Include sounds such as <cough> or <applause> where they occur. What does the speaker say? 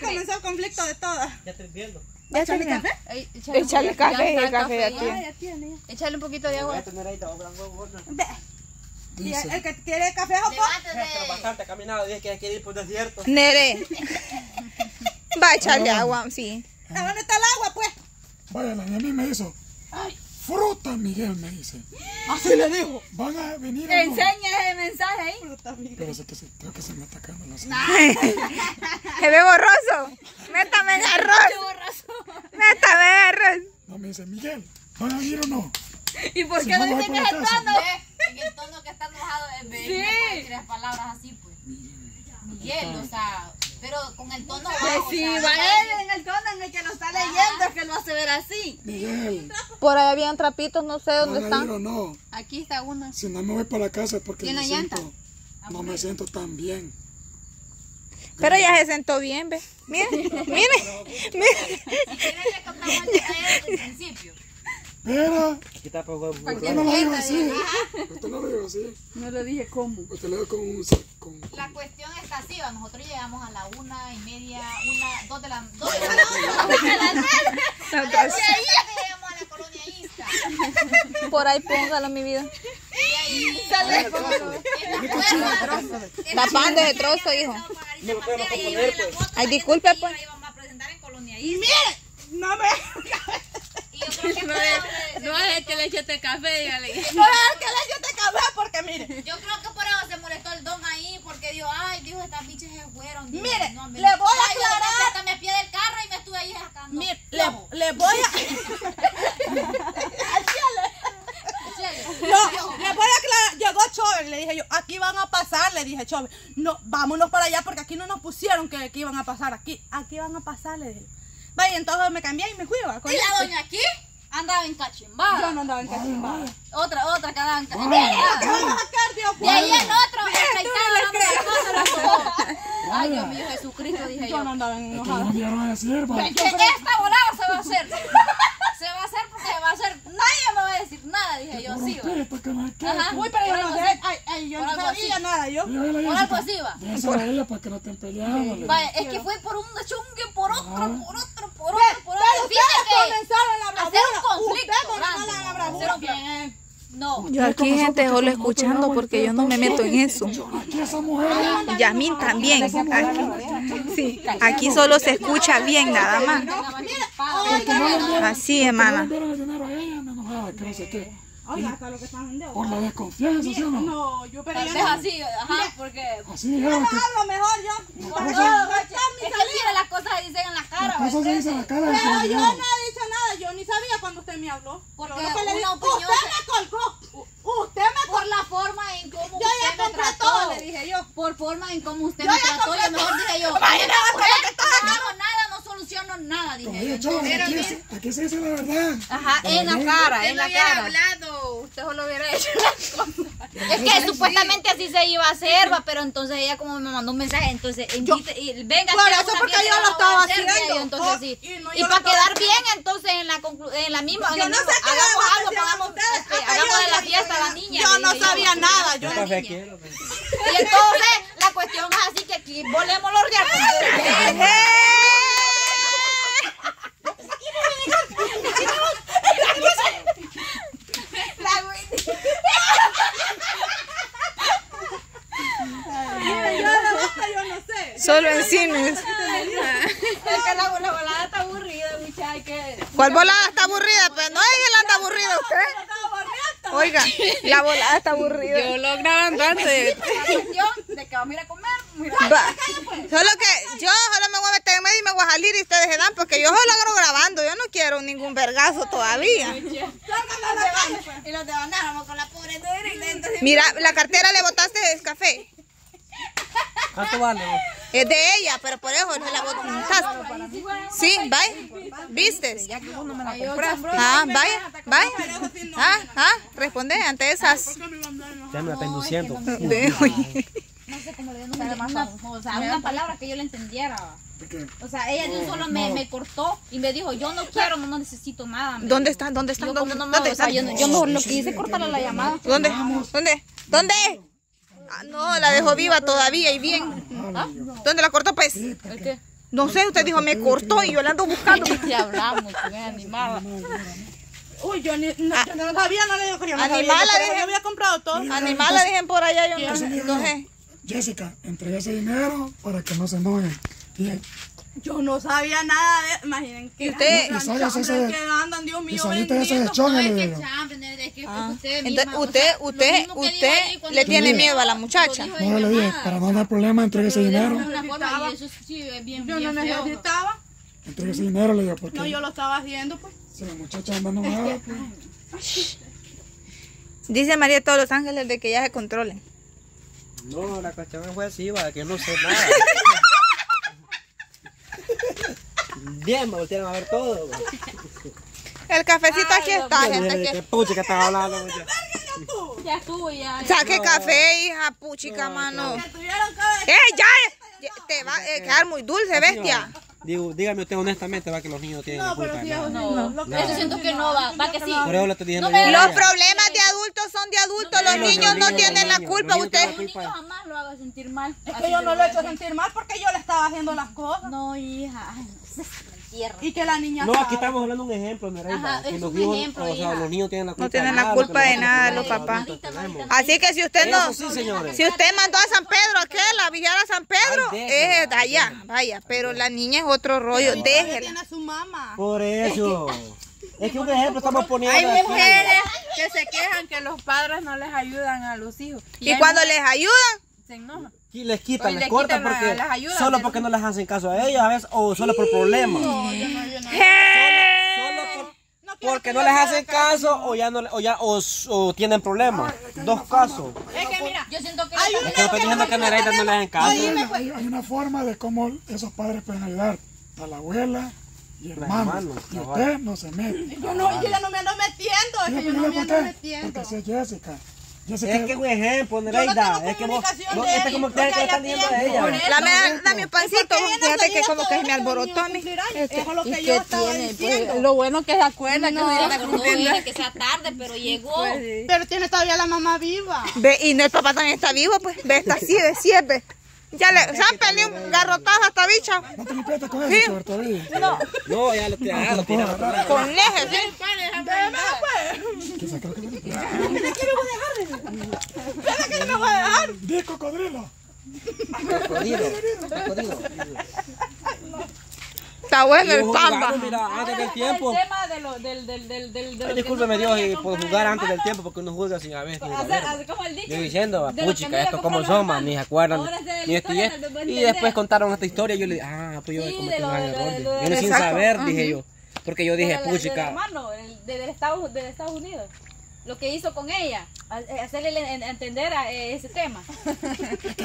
comenzó el conflicto de todas. Ya estoy viendo. Ya ¿Echarle terminó. café? Poquito- café, ya el café ya ya. tiene. Ya tiene. ya. Échale un poquito de Voy agua. Y el, el que quiere café o Pero bastante caminado, dije que quiere ir por desierto. Nere. <laughs> Va a echarle agua, sí. ¿A dónde está el agua, pues? Vaya, la de a mí me hizo. Fruta, Miguel, me dice. Así le dijo. ¿Van a venir no? Enseña ese mensaje ahí. Fruta, Miguel. Pero sé que se, creo que se me está cayendo la Se ve borroso. Métame en arroz. Métame en arroz. No, me dice, Miguel, ¿van a venir o no? ¿Y por qué no, no dicen que es el tono? En el tono que está enojado, en vez de puede tirar palabras así, pues. Miguel, o sea, pero con el tono bajo. Sí, o sea, va no él en el tono en el que lo está leyendo, es que lo hace ver así. Miguel, <laughs> Por ahí habían trapitos, no sé dónde ¿van a ir están. o no? Aquí está una. Si no me voy para la casa es porque ¿Y en me la llanta? siento, no me siento tan bien. Pero ya se sentó bien, ve. Mire, <laughs> mire, mire. Pero, está por huevo. usted no lo digo así. Así. No lo dije cómo. Usted lo digo con un... Con, La cuestión está así, va, nosotros llegamos a la una y media, una, dos de la, dos de la noche. A las seis llegamos a la colonia Ista. Por ahí póngalo, mi vida. Y ahí sale como Tapando ese trozo, hijo. No lo podemos componer, pues. Ay, disculpe, pues. La íbamos a presentar en colonia Ista. No me. Y yo creo que No fue- es, el que le echaste café, dígale. No es el que le eche café porque mire. Yo creo que por eso se molestó el don ahí, porque dijo, ay, dijo, estas bichas se fueron. Dijo, Mire, no, me- le voy a yo aclarar. hasta me pie del carro y me estuve ahí sacando. Mire, le, le voy a. <laughs> No, le voy a aclarar. Llegó Chove, le dije yo, aquí van a pasar, le dije Chove. No, vámonos para allá porque aquí no nos pusieron que aquí iban a pasar. Aquí, aquí van a pasar, le dije. Vaya, entonces me cambié y me fui, va. Y la doña aquí andaba en cachimbada. Yo no andaba en cachimbada. Otra, otra que andaba en ¿Qué cachimbada. Y ahí el otro, Mire, tú afeitado, no le dando crees. la cosa a la sopa. Ay, Dios mío, Jesucristo, dije Yo no yo. andaba enojada. no dieron a decir, va. Que esta volada se va a hacer. Se va a hacer porque se va a hacer. Nadie me va a decir nada, dije yo, sí. Ajá. Uy, pero yo no sé. Ay, ay, yo no sabía nada, yo. Por algo así va. dígaselo a ella para que no le- Vaya, es que fue por un chungue, por otro, por otro, por otro, por Pero otro. Fíjate ustedes que comenzaron la hacer bravura. un conflicto Ustedes comenzaron grande. la Hacer bravura. un bien. No. Yo aquí gente solo escuchando porque yo no me meto en eso. Aquí esa mujer. Y a mí también. Aquí, sí, aquí solo se escucha bien nada más. Así, hermana. No. Oiga, hasta lo que están en deuda. Por la desconfianza, ¿sí o no? No, yo pero yo Es no. así, ajá, porque. Así dijeron que hablo mejor yo. Por yo no está mi es que las cosas se dicen en la cara. las cosas se dicen a la cara de Pero yo no he dicho nada. Yo ni sabía cuando usted me habló. Porque Yo lo que le una opinión usted me colgó. Usted me Por la forma en cómo Yo usted ya me compré trató. todo, le dije yo. Por forma en cómo usted Yo me ya trató, yo mejor todo. dije yo. Imagínate no con lo que estaba hago nada, no soluciono nada, dije Oye, yo. aquí se dice la verdad. Ajá, en la cara, en la cara. hablado, usted solo hubiera hecho <laughs> las cosas. Es que supuestamente así se iba a hacer, va, pero entonces ella como me mandó un mensaje, entonces invite, y venga, Por eso porque yo y lo la estaba haciendo. yo, entonces Oh, sí. y no, Y, yo para quedar haciendo. bien, entonces en la conclu- en la misma, en Yo el no mismo- sé qué hagamos algo, ustedes. este, hagamos yo de la fiesta a la niña. Yo no sabía nada. Yo café quiero. Y entonces la cuestión es así que aquí volemos los reactos. Mire, yo de boca yo no sé. Solo en cines. Es que la, la volada está aburrida, muchacha. que- ¿Cuál volada está aburrida? Pues no es que la anda aburrida usted. Oiga, la volada está aburrida. Yo lo grabando antes. La cuestión de que vamos a ir a comer. mira. Va. Solo que yo solo me voy a meter en medio y me voy a salir y ustedes se dan porque yo solo agarro grabando. Yo no quiero ningún vergazo todavía. Y los de vamos con la pobre Mira, la cartera le botaste el café. ¿Cuánto vale? Vos? Es de ella, pero por eso se la botaste. Sí, vaya. ¿Viste? Ah, vaya, vaya. Ah, ah, responde ante esas. Ya me la está induciendo. No sé cómo le dio una, o sea, una palabra que yo le entendiera. O sea, ella de un solo me, me cortó y me dijo, yo no quiero, no necesito nada. me ¿Dónde están? ¿Dónde están? ¿Dónde? no me, ¿Dónde? o sea, yo, no- yo mejor lo que hice es cortarle la llamada. ¿Dónde? ¿Dónde? ¿Dónde? Ah, no, la dejó viva todavía y bien. ¿Dónde la cortó pues? Sí, porque No sé, usted dijo me cortó y yo la ando buscando. <laughs> ¿Qué hablamos con ese animal? Uy, yo, ni, no, yo no sabía, no le digo que yo no Animal, sabía. la Yo, dije. yo había comprado todo. Animal la dejen por allá, yo no, mira, sé. Jessica, entrega ese dinero para que no se enojen. Y Yo no sabía nada de... Imaginen que... ¿Y usted? eran Y ese- que andan, Dios y mío, ese bendito. No, es que es Ah. usted misma, Entonces, o usted, sea, usted, usted le tiene miedo a la muchacha. No le dije, ah, para no dar problema, entregue ese dinero. y Yo no necesitaba. Entregue ese dinero, le digo, porque No, yo lo estaba haciendo, pues. si la muchacha anda enojada, pues. Dice María de todos los ángeles de que ya se controlen. No, la cuestión fue así, va, que no sé nada. Bien, me voltearon a ver todo. El cafecito aquí está, gente. ¿Qué Que... pucha que estás hablando? Ya estuvo, ya. Saque café, hija, puchica, mano. Que tuvieron que... ¡Eh, ya! ya Te va a quedar muy dulce, bestia. Digo, dígame usted honestamente, va que los niños tienen la No, culpa pero nada. no, que Eso siento que no va, va que sí. Por eso le estoy diciendo No Los problemas de adultos son de adultos, los los niños no niños, tienen los la niños, culpa. los niños Usted, tienen la Niño culpa. jamás lo haga sentir mal. Es que yo no lo he hecho sentir mal porque yo le estaba haciendo las cosas. No, hija. Ay, no. Y que la niña No, sabe. aquí estamos hablando de un ejemplo, Nereida. Ajá, Que es los un hijos, ejemplo, o sea, hija. los niños tienen la culpa tienen de la nada, culpa de nada, los papás. Así que si usted no, sí, si usted mandó a San Pedro aquel a vigilar a San Pedro, Ay, déjela, es de allá, vaya. Pero la niña es otro rollo, Ella déjela. tiene a su mamá. Por eso. <laughs> Es que un ejemplo estamos poniendo. Hay aquí. mujeres que se quejan que los padres no les ayudan a los hijos. Y cuando mujeres les ayudan, Y les quitan, les le cortan quitan la- porque las ayudas, solo pero- porque no les hacen caso a ellos a veces o solo por problemas. Solo por- porque no les hacen caso o ya no le- o ya o, o tienen problemas. Dos casos. Es que mira, Yo siento que hay una que estoy diciendo que a Nereida no les hacen caso. Hay, hay- hay una forma de cómo esos padres pueden ayudar. A la abuela y hermanos. hermanos, Y usted no se mete. Yo no, yo ya no me ando metiendo, es que yo no me ando metiendo. porque si es Jessica. Es que es un ejemplo, no Nereida. Es que vos, no, este como que porque que están ella diciendo de ella. dame, dame un pancito. Fíjate que como que es mi alborotó a mí. Eso es lo ¿Y que yo estaba tiene? diciendo. Pues, lo bueno que se acuerda no, que no, que sea tarde, pero llegó. Pero tiene todavía la mamá viva. Ve, y no, el papá también está vivo, pues. Ve, está así de siete. Ya le, sápale un garrotazo a esta bicha. No te limpiaste con eso, Choberto, oye. No, ya lo tiraron, lo tiraron. Con eje, ¿sí? ¿Qué saca que me- ¿Sabes que no me voy a dejar? Di cocodrilo. Jodido. Está bueno el pamba. Mira, antes del tiempo. El tema de lo, del, del, del, del, de Ay, lo que discúlpeme no Dios y por jugar antes del tiempo porque uno juzga sin hacer como el dicho, Yo diciendo, de puchica, no esto como los ni se acuerdan. Y historia, después contaron esta historia y yo le dije, ah, pues yo Sí, cometí un error. de Yo sin Exacto. saber, dije yo. Porque yo dije, puchica. hermano, el de, del, Estados, del Estados Unidos. Lo que hizo con ella, a- hacerle en- entender a, eh, ese tema. <laughs>